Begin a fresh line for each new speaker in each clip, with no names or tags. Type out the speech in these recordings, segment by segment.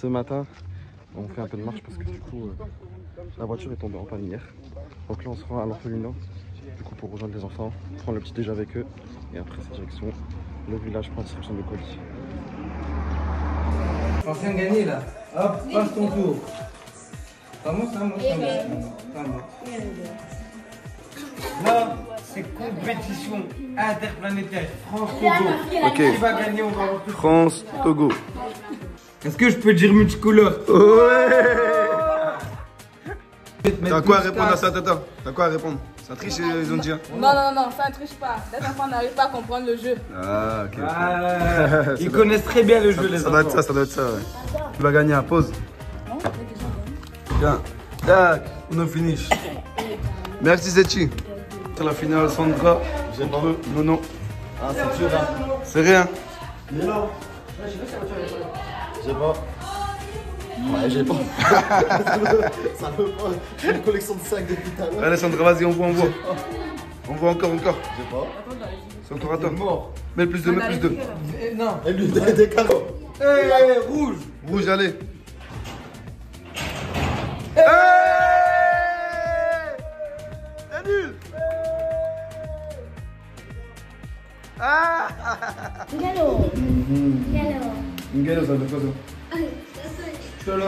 ce matin, on fait un peu de marche parce que du coup, euh, la voiture est tombée en panne hier. Donc là, on se rend à l'orphelinat, du coup, pour rejoindre les enfants, prendre le petit déj avec eux, et après, c'est direction le village pour distribution de colis.
Ancien gagné là. Hop, passe ton tour. Vamos, vamos, vamos. Vamos. Là, c'est compétition interplanétaire. France-Togo.
Ok,
Qui va gagner On va voir tout.
France, Togo.
Est-ce que je peux dire multicolore
T'as quoi à répondre à ça, Tata T'as quoi à répondre Ça triche, ils ont dit. hein
Non, non, non, ça ne triche pas. Les enfants n'arrivent pas à comprendre le jeu.
Ah, ok.
Ah, Ils connaissent très bien le jeu, les
Ça doit être
enfants.
ça, ça doit être ça, ouais. Tu vas gagner à pause. Bien. Tac, on a finish. Merci Zetchi. C'est la finale, Sandra. Entre Nono.
Ah, c'est dur, hein.
C'est rien.
Mais non. J'ai pas. Ouais, j'ai pas. ça veut pas. J'ai une collection de 5 depuis tout à l'heure.
Allez, Sandra, vas-y, on voit, on voit. On voit encore, encore.
J'ai pas.
C'est encore à toi.
Mort.
Mets le plus de, mets le plus de.
Eh, Non.
Et lui, des, des carreaux.
Eh, eh, rouge.
Rouge, allez. Ngelo, ça veut quoi ça
Cholo,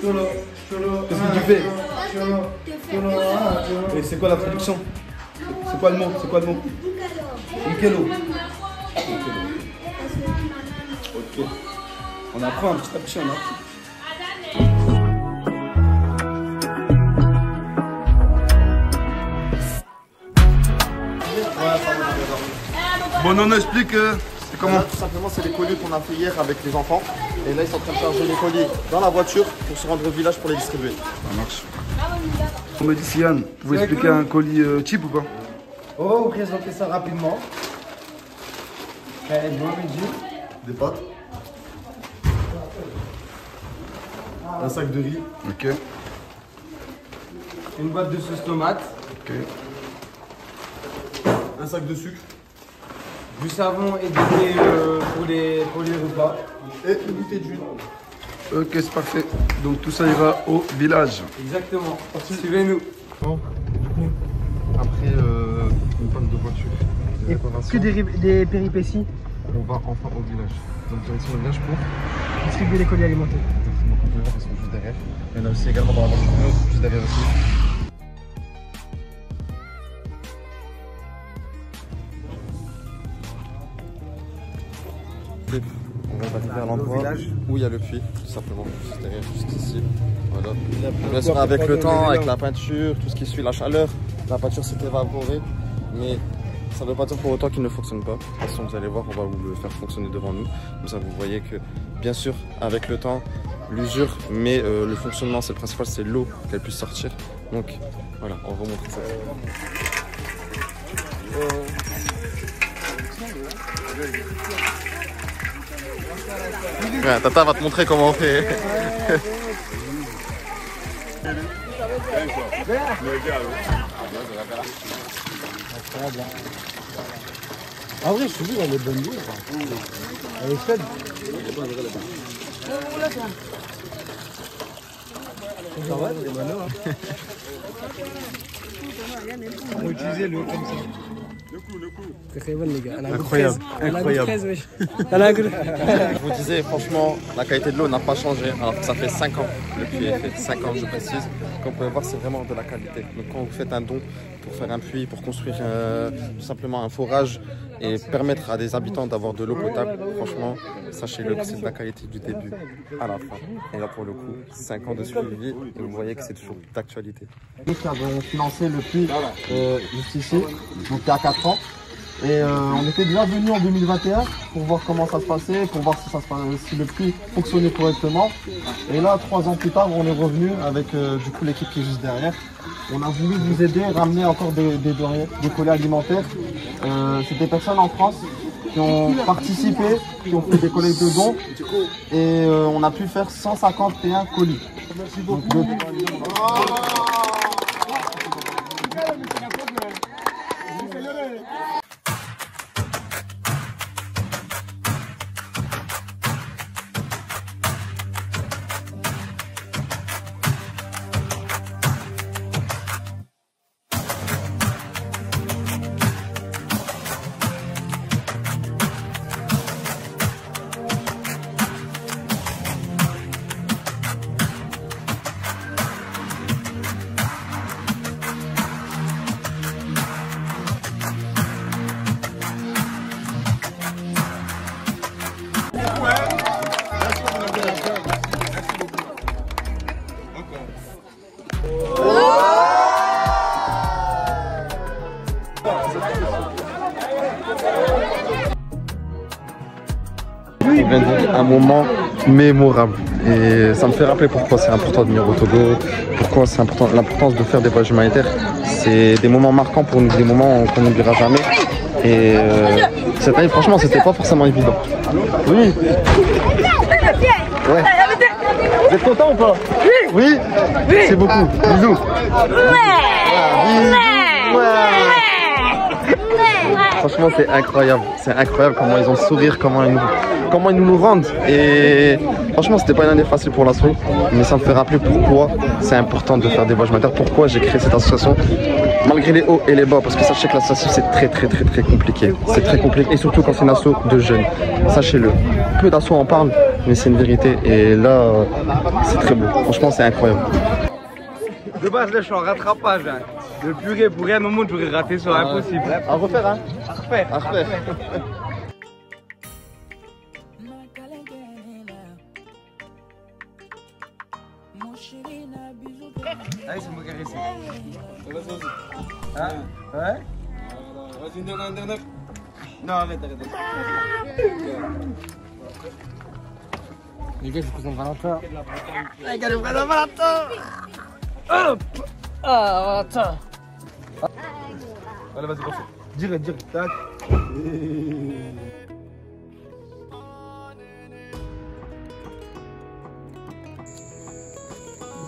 cholo, cholo.
Qu'est-ce que tu fais
Cholo, cholo, cholo.
Et c'est quoi la traduction C'est quoi le mot C'est quoi le mot Nikelo. Ok. On apprend petit à petit, on apprend. Bon, on explique, euh, comment
Là, tout simplement, c'est les colis qu'on a fait hier avec les enfants. Et là, ils sont en train de charger les colis dans la voiture pour se rendre au village pour les distribuer.
Ça marche. On me dit Sian, vous pouvez expliquer
cool.
un colis euh, type ou pas
On va vous présenter ça rapidement. Midi.
Des pâtes. Un sac de riz.
Ok,
Une boîte de sauce tomate.
ok.
Un sac de sucre.
Du savon et du lait euh, pour, les, pour les repas.
Et une bouteille d'huile.
Ok, c'est parfait. Donc tout ça ira au village.
Exactement. Suivez-nous.
Bon, du coup, après euh, une panne de voiture, des réparations,
des péripéties,
on va enfin au village. Donc direction le village pour
distribuer les colis alimentaires.
exactement ils sont juste derrière. Il y en a aussi également dans la voiture, juste derrière aussi. Va à l'endroit où il y a le puits, tout simplement, derrière, juste ici. Voilà. Bien sûr, avec le temps, avec la peinture, tout ce qui suit la chaleur, la peinture s'est évaporée, mais ça ne veut pas dire pour autant qu'il ne fonctionne pas. De toute façon, vous allez voir, on va vous le faire fonctionner devant nous. Comme ça, vous voyez que, bien sûr, avec le temps, l'usure, mais euh, le fonctionnement, c'est le principal, c'est l'eau qu'elle puisse sortir. Donc, voilà, on va vous montrer ça. Ouais, Tata va te montrer comment on fait.
En vrai, je te dis, elle est bonne idée. Elle est faible. Ça va, c'est bonne hein. On va utiliser le comme ça.
Incroyable, incroyable.
Je vous disais, franchement, la qualité de l'eau n'a pas changé. Alors que ça fait 5 ans le puits est fait. 5 ans, je précise. Comme vous pouvez voir, c'est vraiment de la qualité. Donc, quand vous faites un don pour faire un puits, pour construire euh, tout simplement un forage et permettre à des habitants d'avoir de l'eau potable, franchement, sachez-le que c'est de la qualité du début à la fin. Et là, pour le coup, 5 ans de suivi, et vous voyez que c'est toujours d'actualité. Nous qui avons financé le puits euh, juste ici, donc il y a 4 ans. Et euh, on était déjà venu en 2021 pour voir comment ça se passait, pour voir si, ça se si le puits fonctionnait correctement. Et là, trois ans plus tard, on est revenu avec euh, du coup l'équipe qui est juste derrière. On a voulu vous aider, ramener encore des, des, des colis alimentaires. Euh, c'est des personnes en France qui ont participé, qui ont fait des collectes de dons. Et euh, on a pu faire 151 colis. De- On moment mémorable et ça me fait rappeler pourquoi c'est important de venir au Togo, pourquoi c'est important l'importance de faire des voyages humanitaires. C'est des moments marquants pour nous, des moments qu'on n'oubliera jamais. Et euh, cette année, franchement, c'était pas forcément évident. Oui. Ouais. Vous êtes content ou pas? Oui. Oui. C'est beaucoup. Bisous. Franchement, c'est incroyable. C'est incroyable comment ils ont sourire, comment ils nous, comment ils nous rendent. Et franchement, c'était pas une année facile pour l'asso, mais ça me fait rappeler pourquoi c'est important de faire des voyages humanitaires, pourquoi j'ai créé cette association, malgré les hauts et les bas, parce que sachez que l'association c'est très très très très compliqué. C'est très compliqué, et surtout quand c'est une asso de jeunes. Sachez-le. Peu d'assos en parlent, mais c'est une vérité. Et là, c'est très beau. Franchement, c'est incroyable.
De base, je rattrapage. Le purée, pour rien au monde, j'aurais raté ça, impossible.
À refaire, hein
À refaire.
À refaire.
Allez, c'est moi qui réussi. Hein? Ouais
Vas-y, donne un dernier.
Non, arrête, arrête.
Les gars, je vous présente Valentin.
Les gars, le vrai Valentin
Ah, Valentin.
Allez, vas-y, refais. Direct, direct. Tac.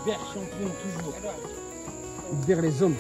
Vert champion toujours. Vers les hommes.